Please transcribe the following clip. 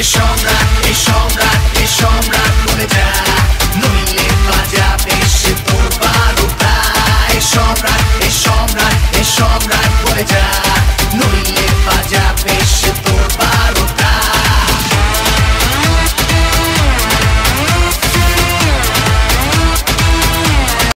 It's on that, it's.